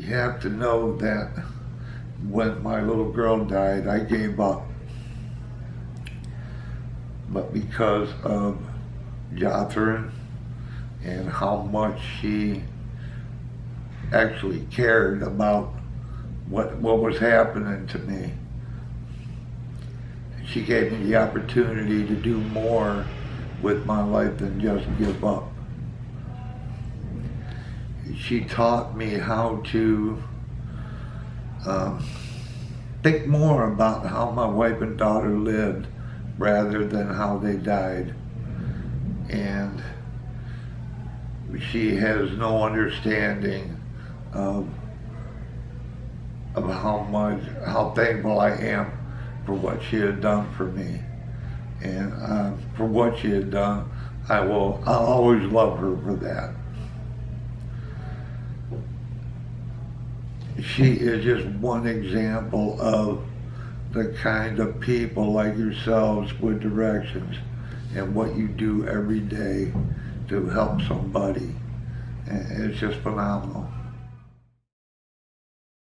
you have to know that when my little girl died, I gave up. But because of Jothrin and how much she actually cared about what what was happening to me, she gave me the opportunity to do more with my life than just give up. She taught me how to um, think more about how my wife and daughter lived rather than how they died. And she has no understanding of, of how much, how thankful I am for what she had done for me. And uh, for what she had done, I will, I'll always love her for that. She is just one example of the kind of people like yourselves with directions and what you do every day to help somebody. It's just phenomenal.